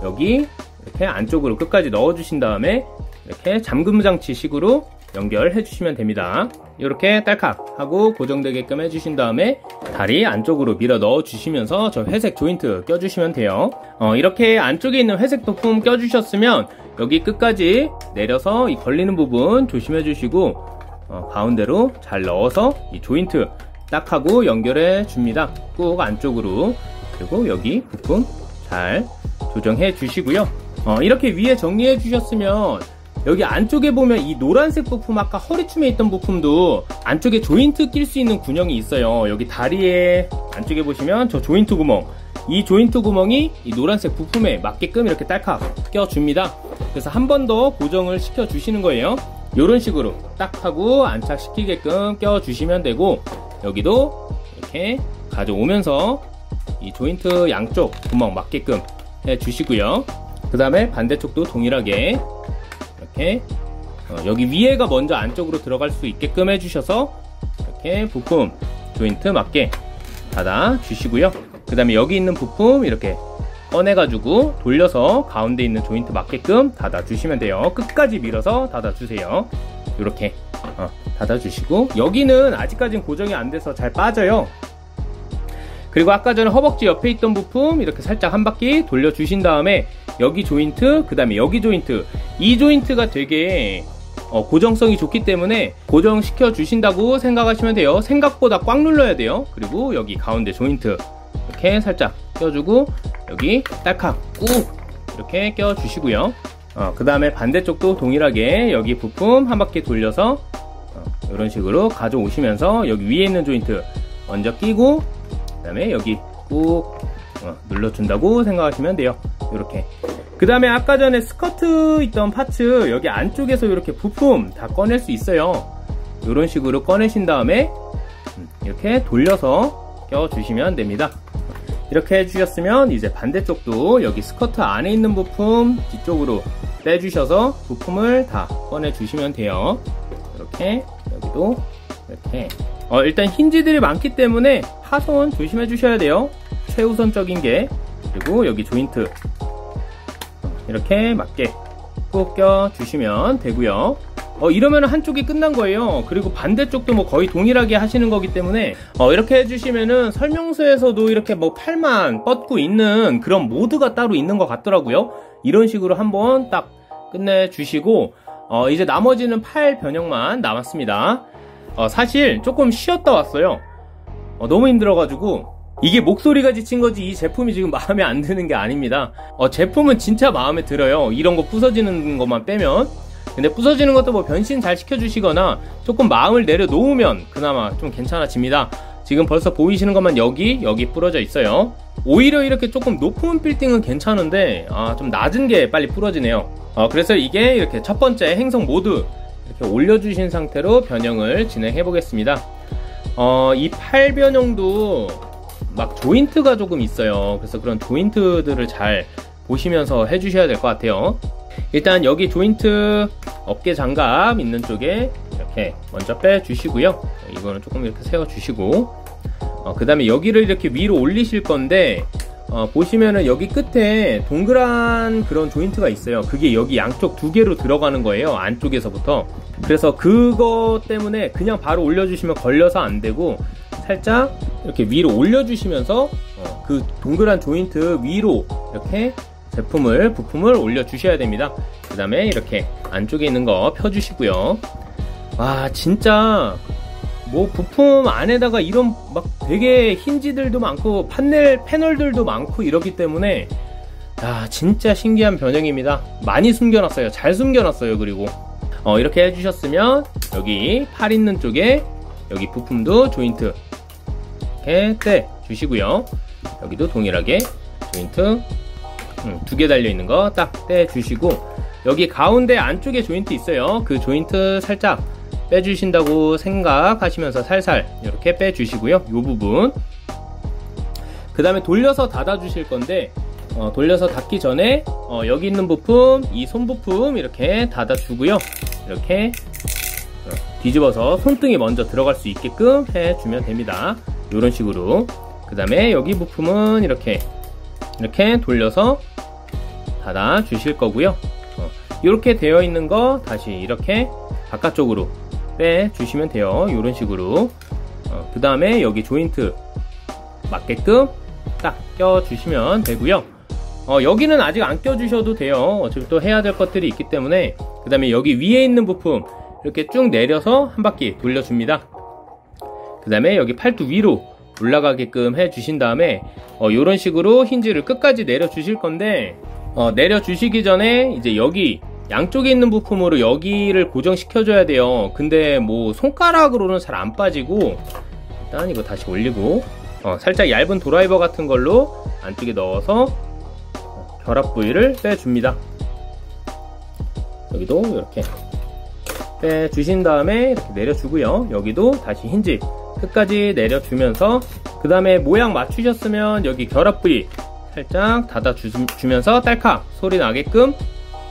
여기 이렇게 안쪽으로 끝까지 넣어 주신 다음에 이렇게 잠금 장치 식으로 연결해 주시면 됩니다 이렇게 딸칵 하고 고정되게끔 해주신 다음에 다리 안쪽으로 밀어 넣어 주시면서 저 회색 조인트 껴주시면 돼요. 어, 이렇게 안쪽에 있는 회색 부품 껴주셨으면 여기 끝까지 내려서 이 걸리는 부분 조심해 주시고 어, 가운데로 잘 넣어서 이 조인트 딱 하고 연결해 줍니다. 꾹 안쪽으로. 그리고 여기 부품 잘 조정해 주시고요. 어, 이렇게 위에 정리해 주셨으면 여기 안쪽에 보면 이 노란색 부품 아까 허리춤에 있던 부품도 안쪽에 조인트 낄 수 있는 군형이 있어요. 여기 다리에 안쪽에 보시면 저 조인트 구멍. 이 조인트 구멍이 이 노란색 부품에 맞게끔 이렇게 딸칵 껴줍니다. 그래서 한 번 더 고정을 시켜 주시는 거예요. 이런 식으로 딱 하고 안착시키게끔 껴 주시면 되고 여기도 이렇게 가져오면서 이 조인트 양쪽 구멍 맞게끔 해 주시고요. 그 다음에 반대쪽도 동일하게 이렇게 어, 여기 위에가 먼저 안쪽으로 들어갈 수 있게끔 해주셔서 이렇게 부품 조인트 맞게 닫아 주시고요. 그 다음에 여기 있는 부품 이렇게 꺼내가지고 돌려서 가운데 있는 조인트 맞게끔 닫아 주시면 돼요. 끝까지 밀어서 닫아 주세요. 이렇게 어, 닫아 주시고. 여기는 아직까지는 고정이 안 돼서 잘 빠져요 그리고 아까 전에 허벅지 옆에 있던 부품 이렇게 살짝 한 바퀴 돌려 주신 다음에 여기 조인트 그 다음에 여기 조인트. 이 조인트가 되게 어, 고정성이 좋기 때문에 고정시켜 주신다고 생각하시면 돼요. 생각보다 꽉 눌러야 돼요. 그리고 여기 가운데 조인트 이렇게 살짝 껴주고 여기 딸칵 꾹 이렇게 껴 주시고요. 어, 그 다음에 반대쪽도 동일하게 여기 부품 한 바퀴 돌려서 어, 이런 식으로 가져오시면서 여기 위에 있는 조인트 먼저 끼고 그 다음에 여기 꾹 어, 눌러준다고 생각하시면 돼요. 이렇게. 그 다음에 아까 전에 스커트 있던 파츠 여기 안쪽에서 이렇게 부품 다 꺼낼 수 있어요. 이런 식으로 꺼내신 다음에 음, 이렇게 돌려서 껴주시면 됩니다. 이렇게 해주셨으면 이제 반대쪽도 여기 스커트 안에 있는 부품 뒤쪽으로 빼주셔서 부품을 다 꺼내 주시면 돼요. 이렇게 여기도 이렇게 어, 일단 힌지들이 많기 때문에 하손 조심해 주셔야 돼요. 최우선적인 게. 그리고 여기 조인트. 이렇게 맞게 꼭 껴 주시면 되고요. 어, 이러면 한쪽이 끝난 거예요. 그리고 반대쪽도 뭐 거의 동일하게 하시는 거기 때문에. 어, 이렇게 해주시면은 설명서에서도 이렇게 뭐 팔만 뻗고 있는 그런 모드가 따로 있는 것 같더라고요. 이런 식으로 한번 딱 끝내 주시고 어, 이제 나머지는 팔 변형만 남았습니다 어, 사실 조금 쉬었다 왔어요. 어, 너무 힘들어가지고 이게 목소리가 지친 거지 이 제품이 지금 마음에 안 드는 게 아닙니다. 어, 제품은 진짜 마음에 들어요. 이런 거 부서지는 것만 빼면. 근데 부서지는 것도 뭐 변신 잘 시켜주시거나 조금 마음을 내려놓으면 그나마 좀 괜찮아집니다. 지금 벌써 보이시는 것만 여기 여기 부러져 있어요. 오히려 이렇게 조금 높은 빌딩은 괜찮은데 아, 좀 낮은 게 빨리 부러지네요. 어, 그래서 이게 이렇게 첫 번째 행성 모드 올려주신 상태로 변형을 진행해 보겠습니다. 어, 이 팔 변형도 막 조인트가 조금 있어요. 그래서 그런 조인트들을 잘 보시면서 해주셔야 될 것 같아요. 일단 여기 조인트 어깨 장갑 있는 쪽에 이렇게 먼저 빼주시고요. 이거는 조금 이렇게 세워주시고 어, 그 다음에 여기를 이렇게 위로 올리실 건데 어, 보시면은 여기 끝에 동그란 그런 조인트가 있어요. 그게 여기 양쪽 두 개로 들어가는 거예요 안쪽에서부터. 그래서 그거 때문에 그냥 바로 올려주시면 걸려서 안 되고 살짝 이렇게 위로 올려주시면서 어, 그 동그란 조인트 위로 이렇게 제품을 부품을 올려 주셔야 됩니다. 그 다음에 이렇게 안쪽에 있는 거 펴주시고요. 와 진짜 뭐 부품 안에다가 이런 막 되게 힌지들도 많고 판넬 패널들도 많고 이렇기 때문에 야 진짜 신기한 변형입니다 많이 숨겨놨어요 잘 숨겨놨어요 그리고 어, 이렇게 해주셨으면 여기 팔 있는 쪽에 여기 부품도 조인트 이렇게 떼 주시고요. 여기도 동일하게 조인트 음, 두개 달려 있는 거 딱 떼 주시고 여기 가운데 안쪽에 조인트 있어요. 그 조인트 살짝 빼주신다고 생각하시면서 살살 이렇게 빼주시고요. 이 부분 그 다음에 돌려서 닫아 주실 건데 어, 돌려서 닫기 전에 어, 여기 있는 부품 이 손 부품 이렇게 닫아 주고요. 이렇게 어, 뒤집어서 손등이 먼저 들어갈 수 있게끔 해주면 됩니다. 이런 식으로 그 다음에 여기 부품은 이렇게 이렇게 돌려서 닫아 주실 거고요. 어, 이렇게 되어 있는 거 다시 이렇게 바깥쪽으로 빼 주시면 돼요. 이런 식으로 어, 그 다음에 여기 조인트 맞게끔 딱 껴 주시면 되고요. 어, 여기는 아직 안 껴주셔도 돼요. 어차피 또 해야 될 것들이 있기 때문에 그 다음에 여기 위에 있는 부품 이렇게 쭉 내려서 한 바퀴 돌려줍니다. 그 다음에 여기 팔뚝 위로 올라가게끔 해주신 다음에 어, 이런 식으로 힌지를 끝까지 내려주실 건데 어, 내려주시기 전에 이제 여기 양쪽에 있는 부품으로 여기를 고정시켜줘야 돼요. 근데 뭐 손가락으로는 잘 안 빠지고 일단 이거 다시 올리고 어, 살짝 얇은 드라이버 같은 걸로 안쪽에 넣어서 결합 부위를 빼줍니다. 여기도 이렇게 빼주신 다음에 이렇게 내려주고요. 여기도 다시 힌지 끝까지 내려주면서 그 다음에 모양 맞추셨으면 여기 결합 부위 살짝 닫아주면서 딸칵 소리 나게끔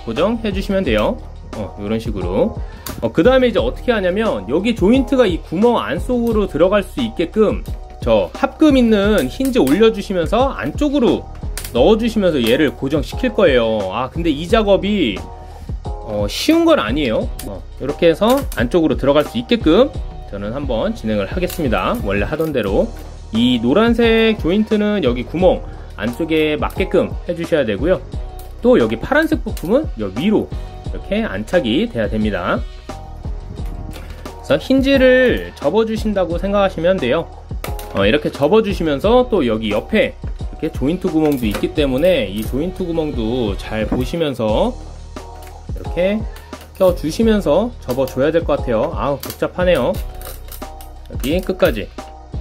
고정해 주시면 돼요. 어, 이런 식으로. 어, 그 다음에 이제 어떻게 하냐면 여기 조인트가 이 구멍 안속으로 들어갈 수 있게끔 저 합금 있는 힌지 올려주시면서 안쪽으로 넣어주시면서 얘를 고정시킬 거예요. 아 근데 이 작업이 어, 쉬운 건 아니에요. 어, 이렇게 해서 안쪽으로 들어갈 수 있게끔 저는 한번 진행을 하겠습니다. 원래 하던 대로 이 노란색 조인트는 여기 구멍 안쪽에 맞게끔 해주셔야 되고요. 또 여기 파란색 부품은 여기 위로 이렇게 안착이 돼야 됩니다. 그래서 힌지를 접어주신다고 생각하시면 돼요. 어, 이렇게 접어주시면서 또 여기 옆에 이렇게 조인트 구멍도 있기 때문에 이 조인트 구멍도 잘 보시면서 이렇게 껴주시면서 접어줘야 될 것 같아요. 아우 복잡하네요. 여기 끝까지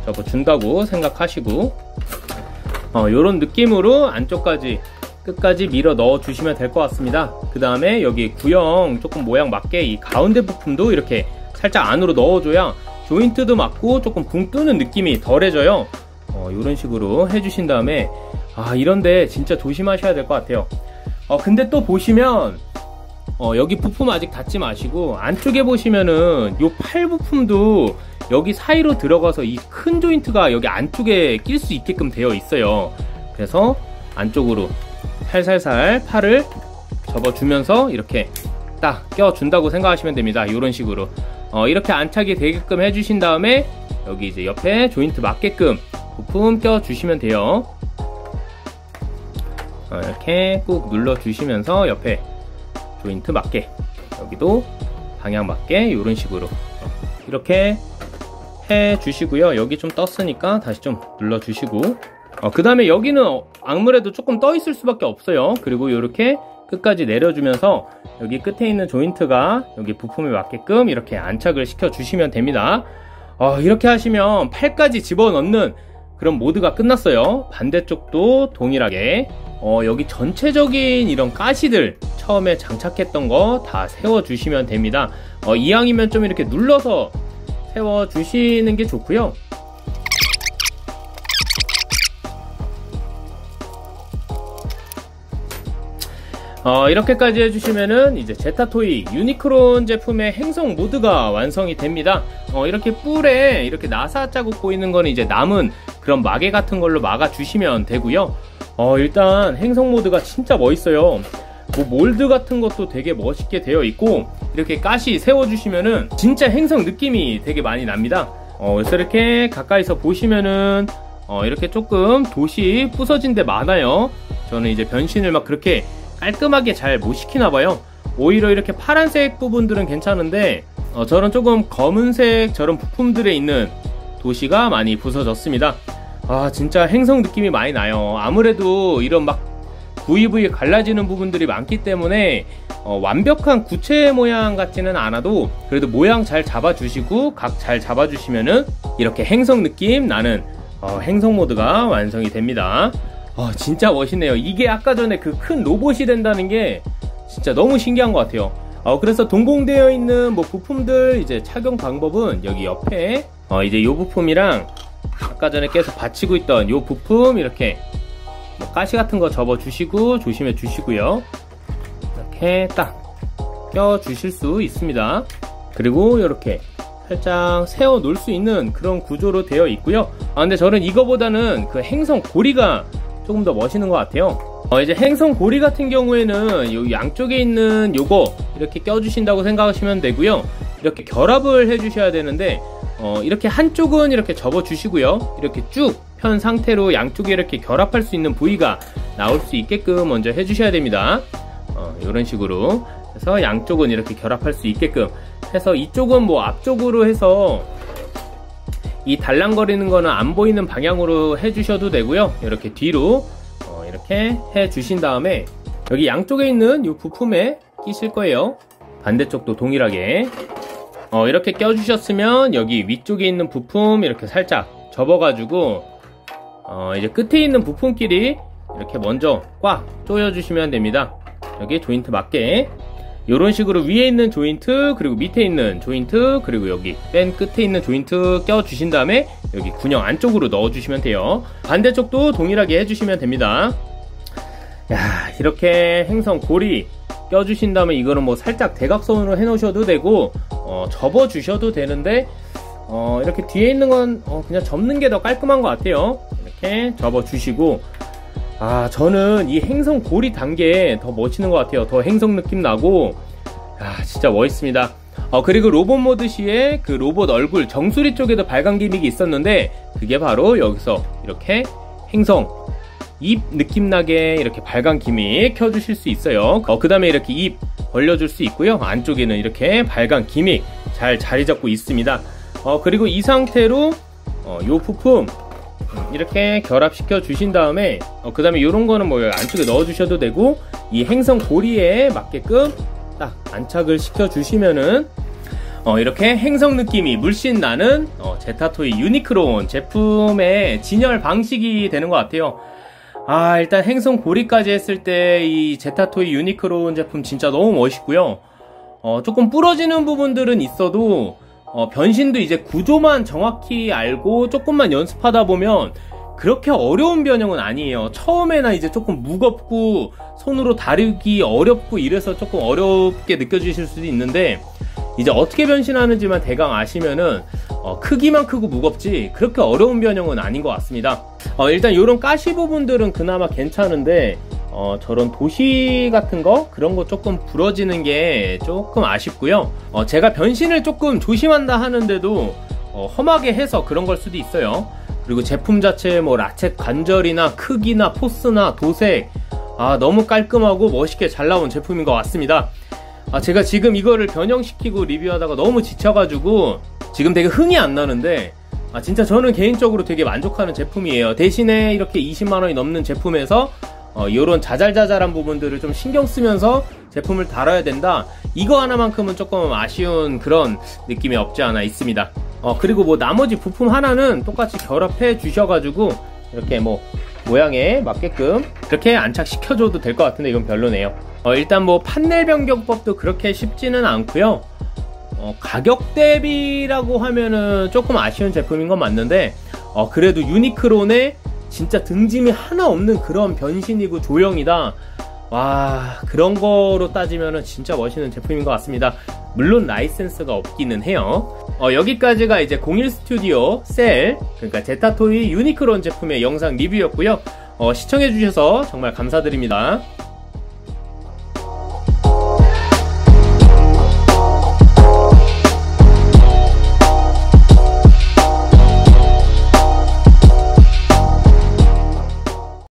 접어준다고 생각하시고 어, 이런 느낌으로 안쪽까지 끝까지 밀어 넣어 주시면 될 것 같습니다. 그 다음에 여기 구형 조금 모양 맞게 이 가운데 부품도 이렇게 살짝 안으로 넣어줘야 조인트도 맞고 조금 붕 뜨는 느낌이 덜해져요. 어, 이런 식으로 해주신 다음에 아 이런데 진짜 조심하셔야 될 것 같아요. 어, 근데 또 보시면 어, 여기 부품 아직 닫지 마시고 안쪽에 보시면은 요 팔 부품도 여기 사이로 들어가서 이 큰 조인트가 여기 안쪽에 낄 수 있게끔 되어 있어요. 그래서 안쪽으로 살살살 팔을 접어주면서 이렇게 딱 껴준다고 생각하시면 됩니다. 이런 식으로 어, 이렇게 안착이 되게끔 해주신 다음에 여기 이제 옆에 조인트 맞게끔 부품 껴주시면 돼요. 어, 이렇게 꾹 눌러주시면서 옆에 조인트 맞게 여기도 방향 맞게 이런 식으로 이렇게 해 주시고요 여기 좀 떴으니까 다시 좀 눌러 주시고 어, 그 다음에 여기는 아무래도 조금 떠 있을 수밖에 없어요 그리고 이렇게 끝까지 내려주면서 여기 끝에 있는 조인트가 여기 부품에 맞게끔 이렇게 안착을 시켜 주시면 됩니다 어, 이렇게 하시면 팔까지 집어넣는 그런 모드가 끝났어요 반대쪽도 동일하게 어, 여기 전체적인 이런 가시들 처음에 장착했던 거 다 세워 주시면 됩니다. 어, 이왕이면 좀 이렇게 눌러서 세워 주시는 게 좋고요. 어, 이렇게까지 해주시면은 이제 제타토이 유니크론 제품의 행성 모드가 완성이 됩니다. 어, 이렇게 뿔에 이렇게 나사 자국 보이는 거는 이제 남은 그런 마개 같은 걸로 막아주시면 되고요. 어, 일단 행성 모드가 진짜 멋있어요. 뭐 몰드 같은 것도 되게 멋있게 되어 있고 이렇게 가시 세워주시면은 진짜 행성 느낌이 되게 많이 납니다. 어, 그래서 이렇게 가까이서 보시면은 어, 이렇게 조금 도시 부서진 데 많아요. 저는 이제 변신을 막 그렇게 깔끔하게 잘 못 시키나 봐요. 오히려 이렇게 파란색 부분들은 괜찮은데 어, 저런 조금 검은색 저런 부품들에 있는 도시가 많이 부서졌습니다. 아 진짜 행성 느낌이 많이 나요 아무래도 이런 막 부위 부위 갈라지는 부분들이 많기 때문에 어, 완벽한 구체 모양 같지는 않아도 그래도 모양 잘 잡아주시고 각 잘 잡아주시면은 이렇게 행성 느낌 나는 어, 행성 모드가 완성이 됩니다. 어, 진짜 멋있네요. 이게 아까 전에 그 큰 로봇이 된다는 게 진짜 너무 신기한 것 같아요. 어, 그래서 동봉되어 있는 뭐 부품들 이제 착용 방법은 여기 옆에 어, 이제 요 부품이랑 아까 전에 계속 받치고 있던 요 부품 이렇게 뭐 가시 같은 거 접어 주시고 조심해 주시고요. 이렇게 딱 껴 주실 수 있습니다. 그리고 이렇게 살짝 세워 놓을 수 있는 그런 구조로 되어 있고요. 아 근데 저는 이거보다는 그 행성 고리가 조금 더 멋있는 것 같아요. 어, 이제 행성 고리 같은 경우에는 요 양쪽에 있는 요거 이렇게 껴주신다고 생각하시면 되고요. 이렇게 결합을 해주셔야 되는데 어, 이렇게 한쪽은 이렇게 접어 주시고요. 이렇게 쭉 편 상태로 양쪽에 이렇게 결합할 수 있는 부위가 나올 수 있게끔 먼저 해주셔야 됩니다. 어, 이런 식으로 해서 양쪽은 이렇게 결합할 수 있게끔 해서 이쪽은 뭐 앞쪽으로 해서 이 달랑거리는 거는 안 보이는 방향으로 해주셔도 되고요. 이렇게 뒤로 어, 이렇게 해 주신 다음에 여기 양쪽에 있는 이 부품에 끼실 거예요. 반대쪽도 동일하게 어, 이렇게 껴주셨으면 여기 위쪽에 있는 부품 이렇게 살짝 접어가지고 어, 이제 끝에 있는 부품끼리 이렇게 먼저 꽉 조여주시면 됩니다. 여기 조인트 맞게 이런 식으로 위에 있는 조인트 그리고 밑에 있는 조인트 그리고 여기 맨 끝에 있는 조인트 껴 주신 다음에 여기 군형 안쪽으로 넣어 주시면 돼요. 반대쪽도 동일하게 해주시면 됩니다. 야 이렇게 행성 고리 껴 주신 다음에 이거는 뭐 살짝 대각선으로 해 놓으셔도 되고 어, 접어 주셔도 되는데 어, 이렇게 뒤에 있는 건 어, 그냥 접는 게 더 깔끔한 것 같아요. 이렇게 접어 주시고 아 저는 이 행성 고리 단계 더 멋있는 것 같아요. 더 행성 느낌 나고. 아 진짜 멋있습니다. 어, 그리고 로봇 모드 시에 그 로봇 얼굴 정수리 쪽에도 발광 기믹이 있었는데 그게 바로 여기서 이렇게 행성 입 느낌 나게 이렇게 발광 기믹 켜주실 수 있어요. 어, 그 다음에 이렇게 입 벌려줄 수 있고요. 안쪽에는 이렇게 발광 기믹 잘 자리 잡고 있습니다. 어, 그리고 이 상태로 어, 요 부품 이렇게 결합시켜 주신 다음에 어, 그 다음에 이런 거는 뭐 안쪽에 넣어 주셔도 되고 이 행성 고리에 맞게끔 딱 안착을 시켜 주시면은 어, 이렇게 행성 느낌이 물씬 나는 어, 제타토이 유니크론 제품의 진열 방식이 되는 것 같아요. 아 일단 행성 고리까지 했을 때 이 제타토이 유니크론 제품 진짜 너무 멋있고요. 어, 조금 부러지는 부분들은 있어도 어, 변신도 이제 구조만 정확히 알고 조금만 연습하다 보면 그렇게 어려운 변형은 아니에요. 처음에나 이제 조금 무겁고 손으로 다루기 어렵고 이래서 조금 어렵게 느껴지실 수도 있는데 이제 어떻게 변신하는지만 대강 아시면은 어, 크기만 크고 무겁지 그렇게 어려운 변형은 아닌 것 같습니다. 어, 일단 이런 가시 부분들은 그나마 괜찮은데 어, 저런 도시 같은 거 그런 거 조금 부러지는 게 조금 아쉽고요. 어, 제가 변신을 조금 조심한다 하는데도 어, 험하게 해서 그런 걸 수도 있어요. 그리고 제품 자체 뭐 라쳇 관절이나 크기나 포스나 도색 아 너무 깔끔하고 멋있게 잘 나온 제품인 것 같습니다. 아 제가 지금 이거를 변형시키고 리뷰하다가 너무 지쳐가지고 지금 되게 흥이 안 나는데 아 진짜 저는 개인적으로 되게 만족하는 제품이에요. 대신에 이렇게 20만 원이 넘는 제품에서 어, 이런 자잘자잘한 부분들을 좀 신경 쓰면서 제품을 다뤄야 된다. 이거 하나만큼은 조금 아쉬운 그런 느낌이 없지 않아 있습니다. 어, 그리고 뭐 나머지 부품 하나는 똑같이 결합해 주셔가지고 이렇게 뭐 모양에 맞게끔 그렇게 안착시켜줘도 될 것 같은데 이건 별로네요. 어, 일단 뭐 판넬 변경법도 그렇게 쉽지는 않고요. 어, 가격 대비라고 하면은 조금 아쉬운 제품인 건 맞는데 어, 그래도 유니크론의 진짜 등짐이 하나 없는 그런 변신이고 조형이다. 와 그런 거로 따지면 진짜 멋있는 제품인 것 같습니다. 물론 라이센스가 없기는 해요. 어, 여기까지가 이제 01 스튜디오 셀 그러니까 제타토이 유니크론 제품의 영상 리뷰였고요. 어, 시청해주셔서 정말 감사드립니다.